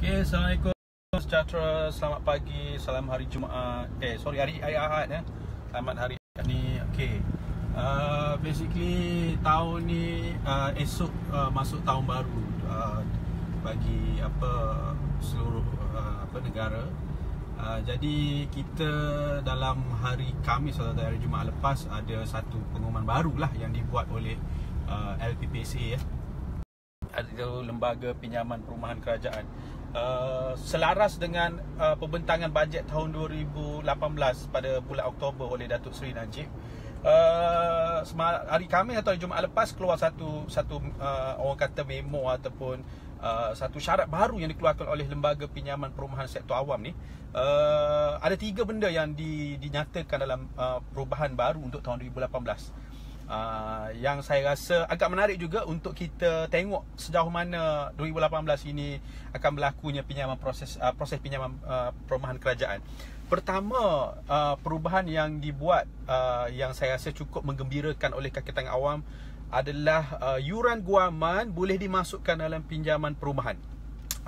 Okay, Assalamualaikum. Sejahtera, selamat pagi, salam hari Jumaat. Eh, sorry, hari, hari Ahad ya Selamat hari ni. Okay uh, Basically, tahun ni uh, Esok uh, masuk tahun baru. Uh, Bagi apa Seluruh uh, apa negara. Uh, Jadi, kita dalam hari Khamis Atau hari Jumaat lepas Ada satu pengumuman baru lah Yang dibuat oleh uh, LPPSA ya ada lembaga pinjaman perumahan kerajaan uh, selaras dengan uh, pembentangan bajet tahun 2018 pada bulan Oktober oleh Datuk Seri Najib. Uh, hari Khamis atau Jumaat lepas keluar satu satu uh, orang kata memo ataupun uh, satu syarat baru yang dikeluarkan oleh lembaga pinjaman perumahan sektor awam ni uh, ada tiga benda yang di, dinyatakan dalam uh, perubahan baru untuk tahun 2018 uh, yang saya rasa agak menarik juga untuk kita tengok sejauh mana 2018 ini akan berlakunya pinjaman proses uh, proses pinjaman uh, perumahan kerajaan. Pertama, uh, perubahan yang dibuat uh, yang saya rasa cukup menggembirakan oleh kaki tangan awam adalah uh, yuran guaman boleh dimasukkan dalam pinjaman perumahan.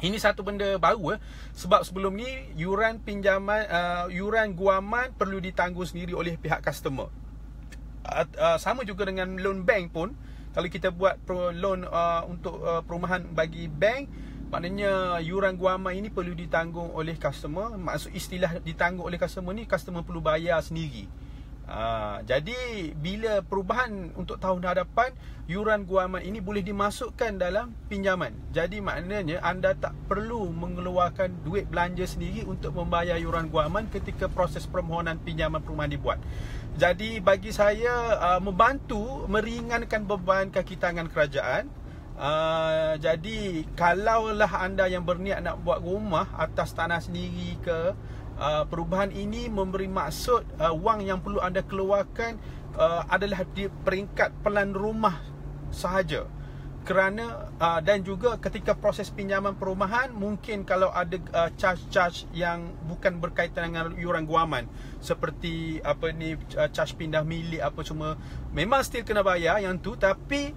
Ini satu benda baru eh. sebab sebelum ni yuran pinjaman uh, yuran guaman perlu ditanggung sendiri oleh pihak customer uh, sama juga dengan loan bank pun kalau kita buat pro loan uh, untuk uh, perumahan bagi bank maknanya yuran guama ini perlu ditanggung oleh customer maksud istilah ditanggung oleh customer ni customer perlu bayar sendiri Ha, jadi bila perubahan untuk tahun hadapan yuran guaman ini boleh dimasukkan dalam pinjaman. Jadi maknanya anda tak perlu mengeluarkan duit belanja sendiri untuk membayar yuran guaman ketika proses permohonan pinjaman perumahan dibuat. Jadi bagi saya uh, membantu meringankan beban kaki tangan kerajaan. Uh, jadi kalaulah anda yang berniat nak buat rumah atas tanah sendiri ke uh, perubahan ini memberi maksud uh, wang yang perlu anda keluarkan uh, adalah di peringkat pelan rumah sahaja kerana uh, dan juga ketika proses pinjaman perumahan mungkin kalau ada uh, charge-charge yang bukan berkaitan dengan yuran guaman seperti apa ni uh, charge pindah milik apa semua memang still kena bayar yang tu tapi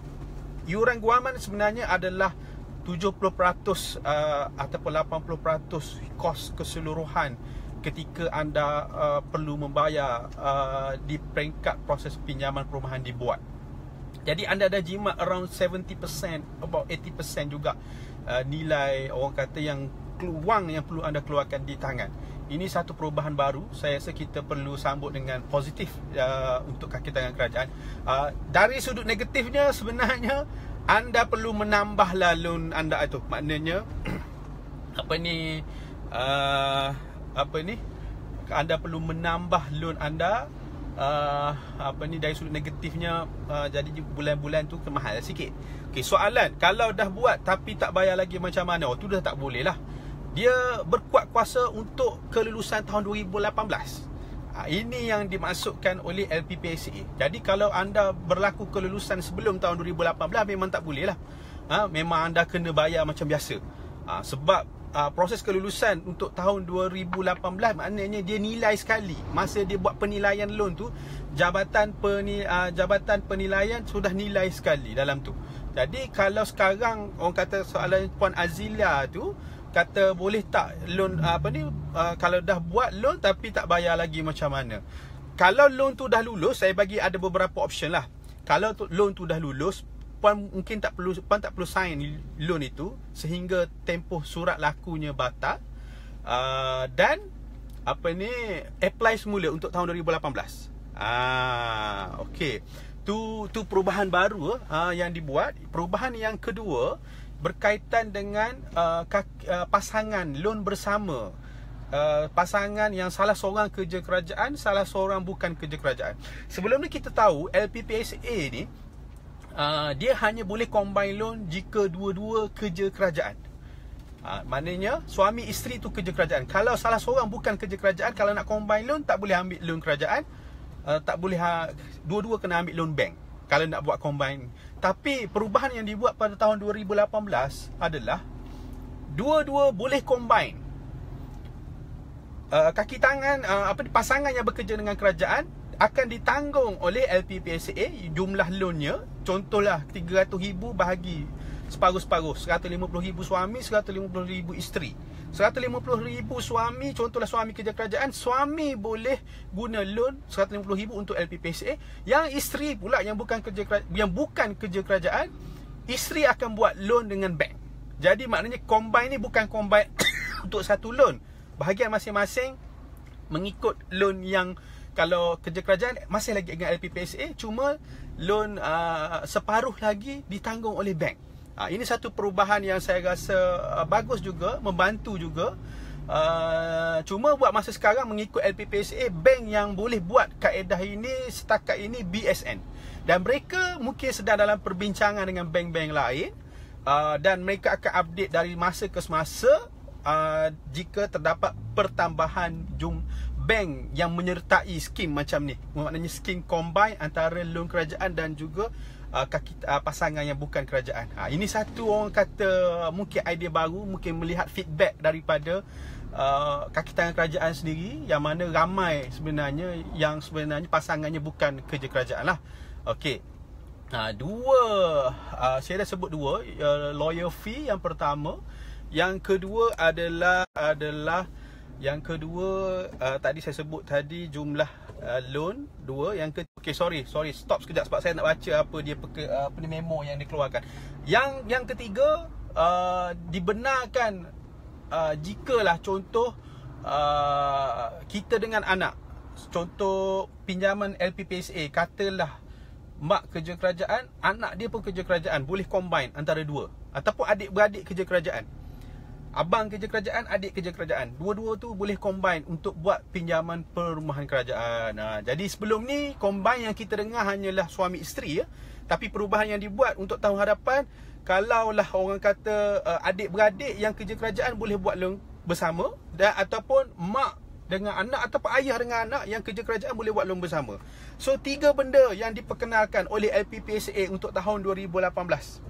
yuran guaman sebenarnya adalah 70% uh, ataupun 80% kos keseluruhan ketika anda uh, perlu membayar uh, di peringkat proses pinjaman perumahan dibuat. Jadi anda dah jimat around 70% about 80% juga uh, nilai orang kata yang wang yang perlu anda keluarkan di tangan. Ini satu perubahan baru. Saya rasa kita perlu sambut dengan positif uh, untuk kaki tangan kerajaan. Uh, dari sudut negatifnya sebenarnya anda perlu menambah loan anda itu. Maknanya apa ni uh, apa ni anda perlu menambah loan anda uh, apa ni dari sudut negatifnya uh, jadi bulan-bulan tu kemahal sikit. Okey soalan kalau dah buat tapi tak bayar lagi macam mana? Oh tu dah tak boleh lah. Dia berkuat kuasa untuk kelulusan tahun 2018 ha, ini yang dimasukkan oleh LPPSA jadi kalau anda berlaku kelulusan sebelum tahun 2018 memang tak boleh lah. Ha, memang anda kena bayar macam biasa. Ha, sebab uh, proses kelulusan untuk tahun 2018 maknanya dia nilai sekali. Masa dia buat penilaian loan tu jabatan peni, uh, jabatan penilaian sudah nilai sekali dalam tu. Jadi kalau sekarang orang kata soalan puan Azilia tu kata boleh tak loan uh, apa ni uh, kalau dah buat loan tapi tak bayar lagi macam mana? Kalau loan tu dah lulus saya bagi ada beberapa option lah. Kalau loan tu dah lulus puan mungkin tak perlu puan tak perlu sign loan itu sehingga tempoh surat lakunya batal. Uh, dan apa ni apply semula untuk tahun 2018 ah okey. Tu tu perubahan baru uh, yang dibuat. Perubahan yang kedua berkaitan dengan uh, kak, uh, pasangan loan bersama. Uh, pasangan yang salah seorang kerja kerajaan salah seorang bukan kerja kerajaan. Sebelum ni kita tahu LPPSA ni uh, dia hanya boleh combine loan jika dua-dua kerja kerajaan. Uh, maknanya suami isteri tu kerja kerajaan. Kalau salah seorang bukan kerja kerajaan, kalau nak combine loan tak boleh ambil loan kerajaan. Uh, tak boleh ha, dua-dua kena ambil loan bank kalau nak buat combine. Tapi perubahan yang dibuat pada tahun 2018 adalah dua-dua boleh combine. Uh, kaki tangan uh, apa pasangan yang bekerja dengan kerajaan akan ditanggung oleh LPPSA jumlah loannya contohlah 300,000 bahagi separuh-separuh. 150,000 suami 150,000 isteri. 150,000 suami contohlah suami kerja kerajaan suami boleh guna loan 150,000 untuk LPPSA yang isteri pula yang bukan kerja yang bukan kerja kerajaan isteri akan buat loan dengan bank. Jadi maknanya combine ni bukan combine untuk satu loan. Bahagian masing-masing mengikut loan yang kalau kerja kerajaan masih lagi dengan LPPSA cuma loan uh, separuh lagi ditanggung oleh bank. Uh, ini satu perubahan yang saya rasa uh, bagus juga, membantu juga. Uh, cuma buat masa sekarang mengikut LPPSA bank yang boleh buat kaedah ini setakat ini BSN dan mereka mungkin sedang dalam perbincangan dengan bank-bank lain uh, dan mereka akan update dari masa ke semasa uh, jika terdapat pertambahan jum bank yang menyertai skim macam ni. Maknanya skim combine antara loan kerajaan dan juga uh, kaki uh, pasangan yang bukan kerajaan. Ha, ini satu orang kata mungkin idea baru mungkin melihat feedback daripada uh, kaki tangan kerajaan sendiri yang mana ramai sebenarnya yang sebenarnya pasangannya bukan kerja kerajaan lah. Okey. Ha, dua uh, saya dah sebut dua. Uh, lawyer fee yang pertama. Yang kedua adalah adalah yang kedua uh, tadi saya sebut tadi jumlah uh, loan. Dua yang ke okey sorry sorry stop sekejap sebab saya nak baca apa dia peke, uh, apa ni memo yang dikeluarkan. Yang yang ketiga uh, dibenarkan uh, jikalah contoh uh, kita dengan anak. Contoh pinjaman LPPSA katalah mak kerja kerajaan anak dia pun kerja kerajaan boleh combine antara dua. Ataupun adik-beradik kerja kerajaan abang kerja kerajaan, adik kerja kerajaan. Dua-dua tu boleh combine untuk buat pinjaman perumahan kerajaan. Ha, jadi sebelum ni combine yang kita dengar hanyalah suami isteri ya. Tapi perubahan yang dibuat untuk tahun hadapan kalaulah orang kata uh, adik-beradik yang kerja kerajaan boleh buat loan bersama dan ataupun mak dengan anak ataupun ayah dengan anak yang kerja kerajaan boleh buat loan bersama. So tiga benda yang diperkenalkan oleh LPPSA untuk tahun 2018.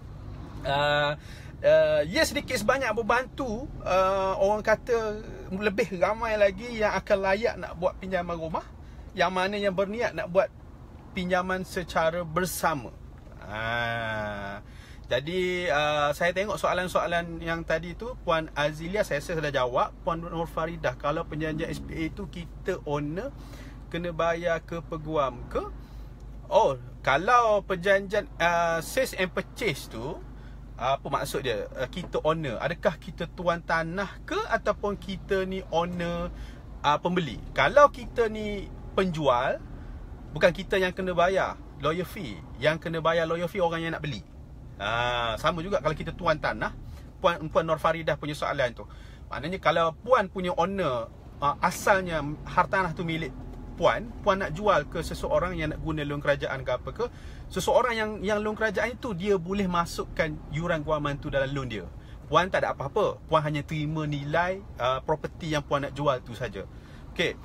Uh, uh, ya sedikit sebanyak membantu uh, orang kata lebih ramai lagi yang akan layak nak buat pinjaman rumah yang mana yang berniat nak buat pinjaman secara bersama. Ha. Jadi uh, saya tengok soalan-soalan yang tadi tu Puan Azilia saya rasa sudah jawab Puan Nur Faridah kalau perjanjian SPA itu kita owner kena bayar ke peguam ke? Oh, kalau perjanjian uh, sales and purchase tu apa maksud dia? Uh, kita owner. Adakah kita tuan tanah ke ataupun kita ni owner uh, pembeli? Kalau kita ni penjual bukan kita yang kena bayar lawyer fee. Yang kena bayar lawyer fee orang yang nak beli. Uh, sama juga kalau kita tuan tanah puan puan Nur Faridah punya soalan tu. Maknanya kalau puan punya owner uh, asalnya harta tanah tu milik puan puan nak jual ke seseorang yang nak guna loan kerajaan ke apa ke seseorang yang yang loan kerajaan itu dia boleh masukkan yuran guaman tu dalam loan dia. Puan tak ada apa-apa. Puan hanya terima nilai uh, property yang puan nak jual tu saja. Okey.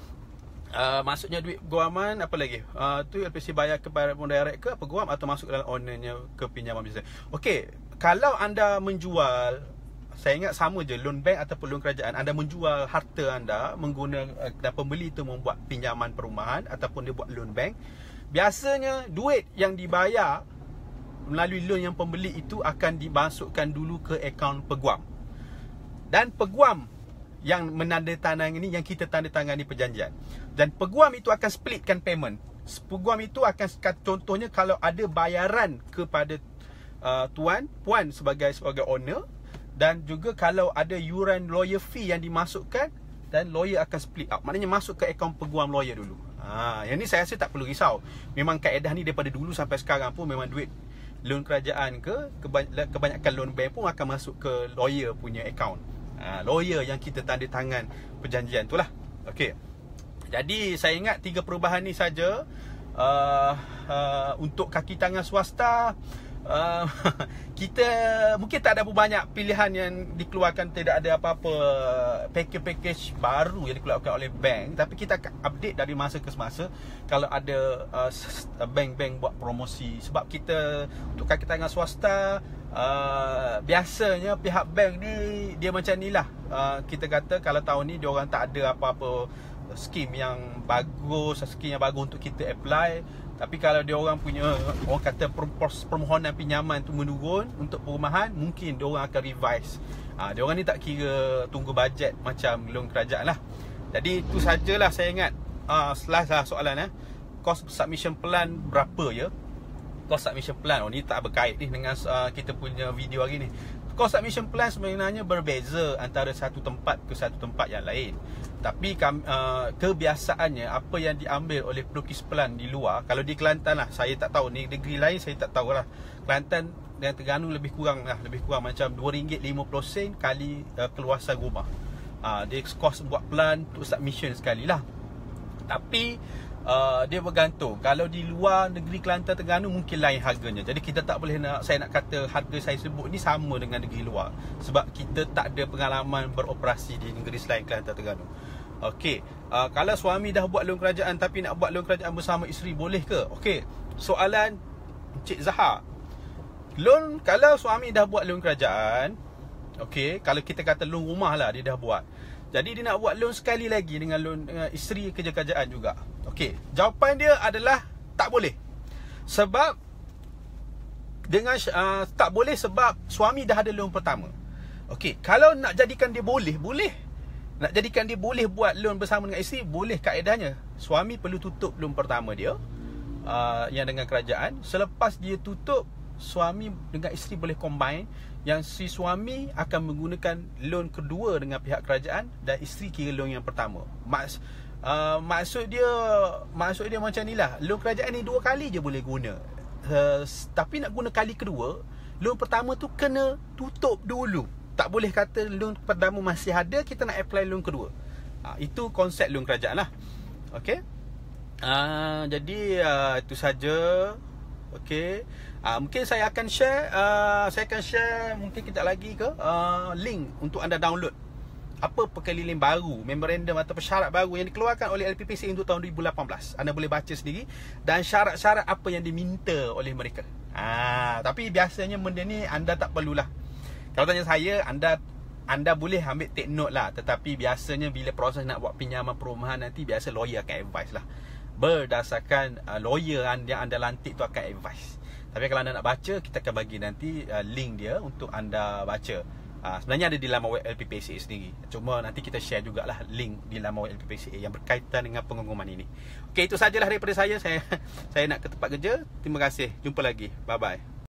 Uh, maksudnya duit guaman apa lagi? Uh, tu LPC bayar kepada pun direct ke apa guam atau masuk dalam ownernya ke pinjaman bisnes. Okey, kalau anda menjual saya ingat sama je loan bank ataupun loan kerajaan. Anda menjual harta anda menggunakan eh, dan pembeli itu membuat pinjaman perumahan ataupun dia buat loan bank. Biasanya duit yang dibayar melalui loan yang pembeli itu akan dimasukkan dulu ke akaun peguam. Dan peguam yang menandatangani yang kita tanda tangani perjanjian. Dan peguam itu akan splitkan payment. Peguam itu akan contohnya kalau ada bayaran kepada uh, tuan puan sebagai sebagai owner dan juga kalau ada yuran lawyer fee yang dimasukkan dan lawyer akan split up. Maknanya masuk ke akaun peguam lawyer dulu. Ha yang ni saya rasa tak perlu risau. Memang kaedah ni daripada dulu sampai sekarang pun memang duit loan kerajaan ke kebanyakan loan bank pun akan masuk ke lawyer punya akaun. Ha lawyer yang kita tanda tangan perjanjian tu lah. Okey. Jadi saya ingat tiga perubahan ni saja. Uh, uh, untuk kaki tangan swasta uh, kita mungkin tak ada banyak pilihan yang dikeluarkan tidak ada apa-apa package-package baru yang dikeluarkan oleh bank. Tapi kita update dari masa ke semasa kalau ada uh, bank-bank buat promosi. Sebab kita untuk kaki tangan swasta uh, biasanya pihak bank ni dia macam ni lah. Uh, kita kata kalau tahun ni dia orang tak ada apa-apa skim yang bagus skim yang bagus untuk kita apply Tapi kalau dia orang punya orang kata permohonan pinjaman tu menurun untuk perumahan, mungkin dia orang akan revise. Ha, dia orang ni tak kira tunggu bajet macam loan kerajaan lah. Jadi itu sajalah saya ingat. Ah uh, last lah soalan eh. Cost submission plan berapa ya? Cost submission plan oh ni tak berkait ni dengan uh, kita punya video hari ni. Cost submission plan sebenarnya berbeza antara satu tempat ke satu tempat yang lain. Tapi uh, kebiasaannya apa yang diambil oleh pelukis pelan di luar Kalau di Kelantan lah Saya tak tahu. Ni negeri lain saya tak tahu lah. Kelantan dan Terengganu lebih kurang lah Lebih kurang macam RM2.50 kali uh, keluasan rumah. Uh, Dia cost buat pelan untuk submission sekali lah. Tapi uh, dia bergantung Kalau di luar negeri Kelantan Terengganu mungkin lain harganya Jadi kita tak boleh nak Saya nak kata harga saya sebut ni sama dengan negeri luar Sebab kita tak ada pengalaman beroperasi di negeri selain Kelantan Terengganu Okey, uh, kalau suami dah buat loan kerajaan tapi nak buat loan kerajaan bersama isteri boleh ke? Okey, soalan Cik Zaha. Loan kalau suami dah buat loan kerajaan, okey, kalau kita kata loan rumah lah dia dah buat. Jadi dia nak buat loan sekali lagi dengan loan dengan isteri kerja kerajaan juga. Okey, jawapan dia adalah tak boleh. Sebab dengan uh, tak boleh sebab suami dah ada loan pertama. Okey, kalau nak jadikan dia boleh, boleh. Nak jadikan dia boleh buat loan bersama dengan isteri Boleh kaedahnya Suami perlu tutup loan pertama dia uh, Yang dengan kerajaan Selepas dia tutup Suami dengan isteri boleh combine Yang si suami akan menggunakan loan kedua dengan pihak kerajaan Dan isteri kira loan yang pertama. Maks, uh, Maksud dia Maksud dia macam ni lah. Loan kerajaan ni dua kali je boleh guna. Uh, Tapi nak guna kali kedua Loan pertama tu kena tutup dulu. Tak boleh kata loan pertama masih ada kita nak apply loan kedua. Ha, itu konsep loan kerajaan lah. Ok ha, jadi uh, itu saja ok ha, mungkin saya akan share uh, saya akan share mungkin kita lagi ke? Uh, link untuk anda download. Apa perkeliling baru memorandum atau persyarat baru yang dikeluarkan oleh LPPC untuk tahun 2018 anda boleh baca sendiri dan syarat-syarat apa yang diminta oleh mereka. Ha, tapi biasanya benda ni anda tak perlulah. Kalau tanya saya anda anda boleh ambil take note lah. Tetapi biasanya bila proses nak buat pinjaman perumahan nanti Biasa lawyer akan advice lah Berdasarkan uh, lawyer yang anda lantik tu akan advice. Tapi kalau anda nak baca Kita akan bagi nanti uh, link dia untuk anda baca. Uh, Sebenarnya ada di laman web LPPCA sendiri. Cuma nanti kita share jugalah link di laman web LPPCA Yang berkaitan dengan pengumuman ini. Okay itu sajalah daripada saya. Saya saya nak ke tempat kerja. Terima kasih. Jumpa lagi. Bye bye